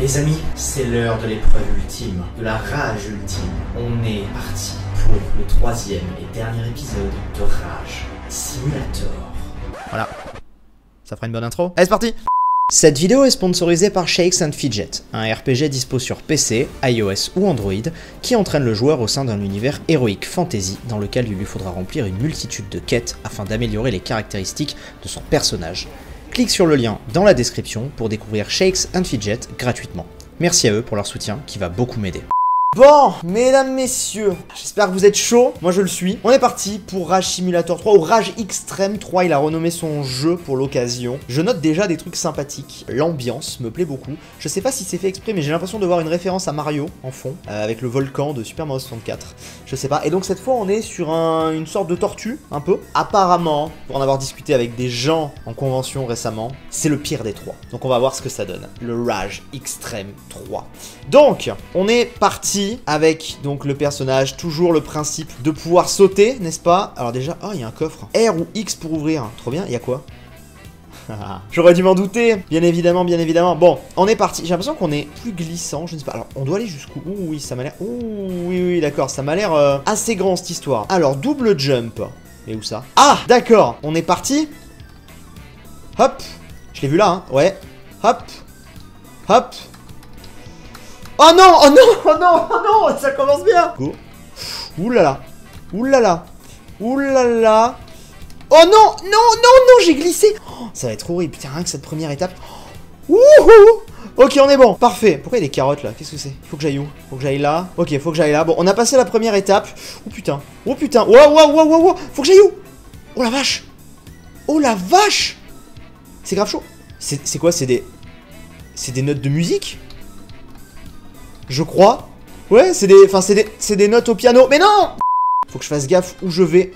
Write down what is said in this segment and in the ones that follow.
Les amis, c'est l'heure de l'épreuve ultime, de la rage ultime. On est parti pour le troisième et dernier épisode de Rage Simulator. Voilà. Ça fera une bonne intro. Allez, c'est parti Cette vidéo est sponsorisée par Shakes and Fidget, un RPG dispo sur PC, iOS ou Android, qui entraîne le joueur au sein d'un univers héroïque fantasy dans lequel il lui faudra remplir une multitude de quêtes afin d'améliorer les caractéristiques de son personnage. Clique sur le lien dans la description pour découvrir Shakes and Fidget gratuitement. Merci à eux pour leur soutien qui va beaucoup m'aider. Bon, mesdames, messieurs, j'espère que vous êtes chauds, moi je le suis. On est parti pour Rage Simulator 3, ou Rage Extreme 3, il a renommé son jeu pour l'occasion. Je note déjà des trucs sympathiques, l'ambiance me plaît beaucoup. Je sais pas si c'est fait exprès, mais j'ai l'impression de voir une référence à Mario en fond, euh, avec le volcan de Super Mario 64. Je sais pas, et donc cette fois on est sur un- une sorte de tortue, un peu. Apparemment, pour en avoir discuté avec des gens en convention récemment, c'est le pire des trois. Donc on va voir ce que ça donne, le Rage Extreme 3. Donc, on est parti avec donc le personnage, toujours le principe de pouvoir sauter, n'est-ce pas? Alors déjà, oh, il y a un coffre. R ou X pour ouvrir. Trop bien, il y a quoi? J'aurais dû m'en douter, bien évidemment, bien évidemment. Bon, on est parti. J'ai l'impression qu'on est plus glissant, je ne sais pas. Alors, on doit aller jusqu'où? Ouh, oui, ça m'a l'air... Ouh, oui, oui, d'accord, ça m'a l'air euh, assez grand, cette histoire. Alors, double jump. Et où ça? Ah, d'accord, on est parti. Hop, je l'ai vu là, hein, ouais. Hop, hop. Oh non, oh non, oh non, oh non, ça commence bien. Go. Ouh là là, ouh là là, ouh là là. Oh non, non, non, non, j'ai glissé. Oh, ça va être horrible, putain, rien que cette première étape. Ouh Ok, on est bon, parfait. Pourquoi il y a des carottes là? Qu'est-ce que c'est? Faut que j'aille où? Faut que j'aille là? Ok, faut que j'aille là. Bon, on a passé la première étape. Oh putain, oh putain, wow, wow, wow, wow. Faut que j'aille où? Oh la vache Oh la vache C'est grave chaud. C'est quoi? C'est des... C'est des notes de musique? Je crois. Ouais, c'est des... Enfin, c'est des... C'est des notes au piano. Mais non Faut que je fasse gaffe où je vais.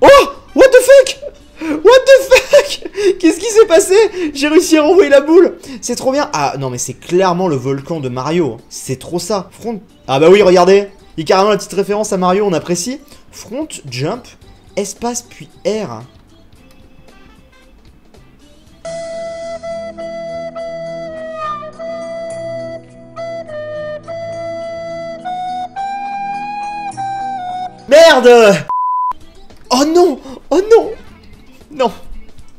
Oh What the fuck What the fuck Qu'est-ce qui s'est passé J'ai réussi à renvoyer la boule C'est trop bien Ah non mais c'est clairement le volcan de Mario. C'est trop ça. Front... Ah bah oui, regardez Il y a carrément la petite référence à Mario, on apprécie. Front, jump, espace puis R. Merde Oh non Oh non Non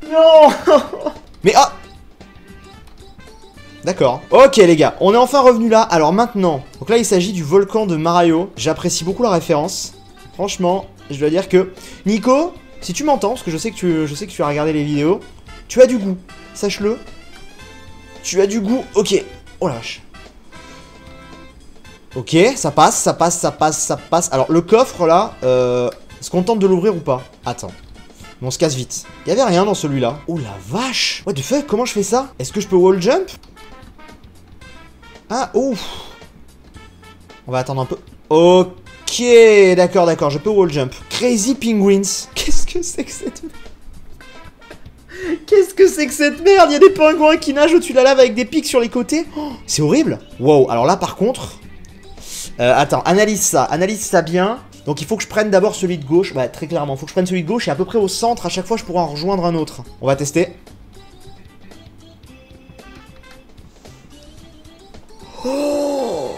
Non Mais ah D'accord. Ok les gars, on est enfin revenu là. Alors maintenant, donc là il s'agit du volcan de Mario. J'apprécie beaucoup la référence. Franchement, je dois dire que Nico, si tu m'entends, parce que je sais que tu, je sais que tu as regardé les vidéos, tu as du goût. Sache-le. Tu as du goût. Ok. Oh la vache. Ok, ça passe, ça passe, ça passe, ça passe. Alors le coffre là, euh, est-ce qu'on tente de l'ouvrir ou pas Attends. On se casse vite. Il avait rien dans celui-là. Oh la vache What the fuck Comment je fais ça Est-ce que je peux wall jump Ah, ouf On va attendre un peu. Ok, d'accord, d'accord, je peux wall jump. Crazy Penguins. Qu'est-ce que c'est que cette merde Qu'est-ce que c'est que cette merde? Il y a des pingouins qui nagent au-dessus de la lave avec des pics sur les côtés. Oh, c'est horrible. Wow, alors là par contre... Euh, attends, analyse ça, analyse ça bien. Donc il faut que je prenne d'abord celui de gauche. Bah très clairement, il faut que je prenne celui de gauche et à peu près au centre, à chaque fois je pourrai en rejoindre un autre. On va tester. Oh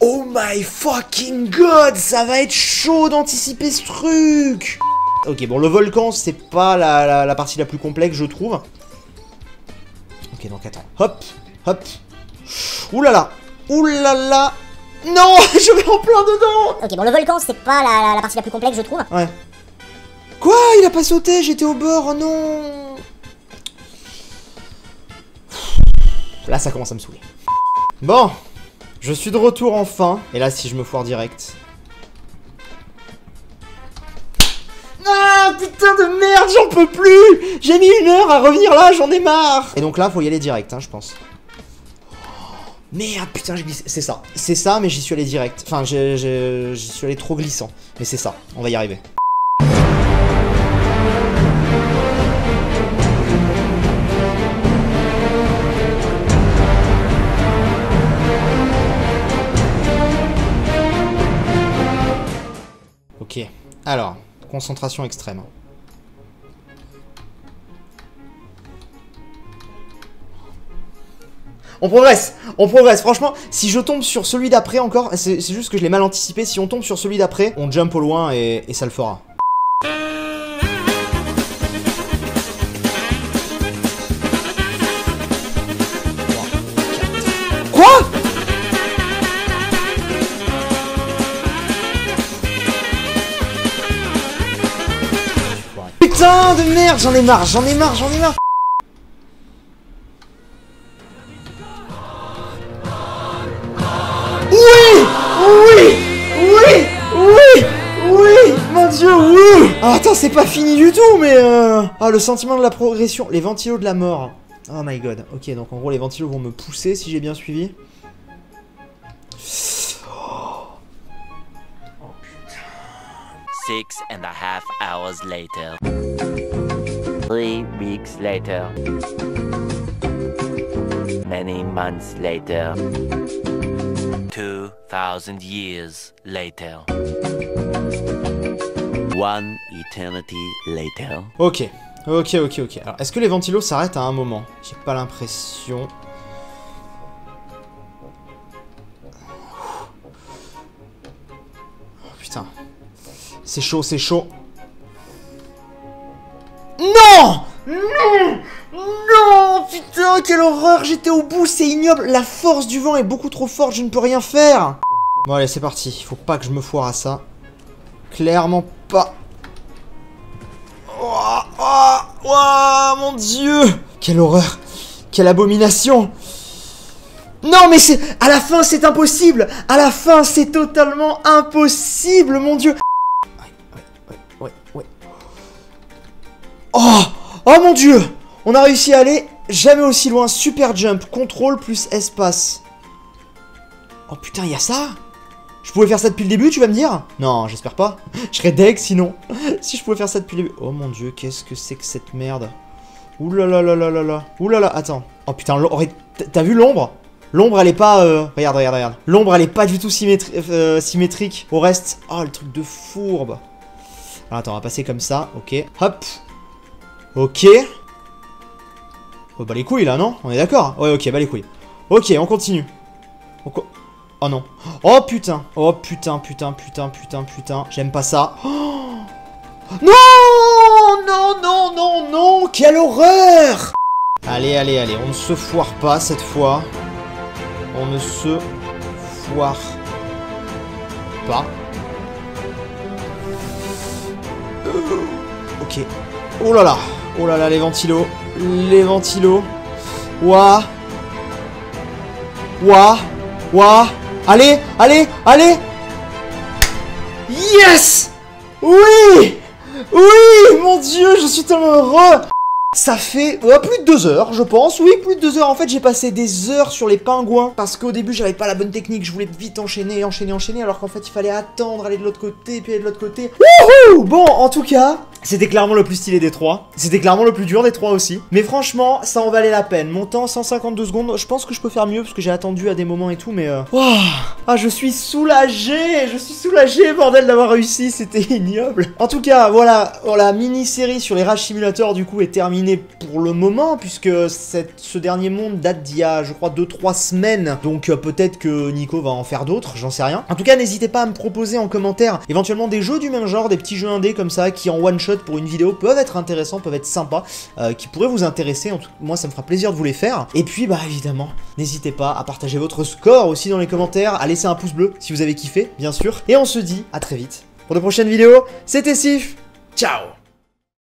Oh my fucking god Ça va être chaud d'anticiper ce truc Ok, bon, le volcan, c'est pas la, partie la plus complexe, je trouve. Ok, donc attends. Hop, hop. Ouh là Non Je vais en plein dedans Ok, bon, le volcan, c'est pas la, la- la partie la plus complexe, je trouve. Ouais. Quoi Il a pas sauté J'étais au bord, oh non Là, ça commence à me saouler. Bon, je suis de retour enfin. Et là, si je me foire direct. Ah, putain de merde, j'en peux plus J'ai mis une heure à revenir là, j'en ai marre Et donc là, faut y aller direct, hein, je pense. Merde, putain, j'ai glissé. C'est ça. C'est ça, mais j'y suis allé direct. Enfin, j'y suis allé trop glissant. Mais c'est ça. On va y arriver. Ok. Alors, concentration extrême. On progresse, on progresse. Franchement, si je tombe sur celui d'après encore, c'est juste que je l'ai mal anticipé. Si on tombe sur celui d'après, on jump au loin et, et ça le fera. Quoi? Putain de merde, j'en ai marre, j'en ai marre, j'en ai marre. Oui Oui Oui Oui Oui Mon dieu, oui Ah, attends, c'est pas fini du tout, mais... Euh... Ah, le sentiment de la progression. Les ventilos de la mort. Oh my god. Ok, donc en gros, les ventilos vont me pousser, si j'ai bien suivi. Six and a half hours later. Three weeks later. Many months later. Two thousand years later. One eternity later. Ok. Ok, ok, ok. Alors, est-ce que les ventilos s'arrêtent à un moment? J'ai pas l'impression. Oh, putain. C'est chaud, c'est chaud. Quelle horreur J'étais au bout, c'est ignoble La force du vent est beaucoup trop forte, je ne peux rien faire Bon allez, c'est parti. Faut pas que je me foire à ça. Clairement pas. Oh, oh, oh, mon dieu Quelle horreur Quelle abomination Non mais c'est... À la fin c'est impossible À la fin c'est totalement impossible mon dieu. Oh Oh mon dieu On a réussi à aller jamais aussi loin. Super jump, contrôle plus espace. Oh putain, il y a ça? Je pouvais faire ça depuis le début, tu vas me dire? Non, j'espère pas. Je serais deg sinon. si je pouvais faire ça depuis le début. Oh mon dieu, qu'est-ce que c'est que cette merde? Ouh là là là là là là. Ouh là attends. Oh putain, t'as vu l'ombre? L'ombre, elle est pas... Euh... Regarde, regarde, regarde. L'ombre, elle est pas du tout euh, symétrique au reste. Oh, le truc de fourbe. Alors, attends, on va passer comme ça. Ok. Hop. Ok. Oh, bah les couilles, là, non On est d'accord Ouais, ok, bah les couilles. Ok, on continue. On co Oh non. Oh putain. Oh putain, putain, putain, putain, putain. J'aime pas ça. Non Non, non, non, non Quelle horreur Allez, allez, allez. On ne se foire pas cette fois. On ne se foire pas. Ok. Oh là là. Oh là là, les ventilos. Les ventilos. Ouah. Ouah. Ouah. Allez, allez, allez Yes Oui Oui Mon dieu, je suis tellement heureux ça fait euh, plus de deux heures, je pense. Oui, plus de deux heures. En fait, j'ai passé des heures sur les pingouins parce qu'au début, j'avais pas la bonne technique. Je voulais vite enchaîner, enchaîner, enchaîner, alors qu'en fait, il fallait attendre, aller de l'autre côté, puis aller de l'autre côté. Wouhou Bon, en tout cas, c'était clairement le plus stylé des trois. C'était clairement le plus dur des trois aussi. Mais franchement, ça en valait la peine. Mon temps, 152 secondes. Je pense que je peux faire mieux parce que j'ai attendu à des moments et tout, mais... Euh... Ah, je suis soulagé Je suis soulagé, bordel, d'avoir réussi. C'était ignoble. En tout cas, voilà, la mini-série sur les Rage Simulator, du coup, est terminée pour le moment, puisque ce dernier monde date d'il y a, je crois, 2-3 semaines. Donc euh, peut-être que Nico va en faire d'autres, j'en sais rien. En tout cas, n'hésitez pas à me proposer en commentaire éventuellement des jeux du même genre, des petits jeux indés comme ça, qui en one-shot pour une vidéo peuvent être intéressants, peuvent être sympas, euh, qui pourraient vous intéresser. En tout moi, ça me fera plaisir de vous les faire. Et puis, bah évidemment, n'hésitez pas à partager votre score aussi dans les commentaires, à laisser un pouce bleu si vous avez kiffé, bien sûr. Et on se dit à très vite pour de prochaines vidéos. C'était Sif, ciao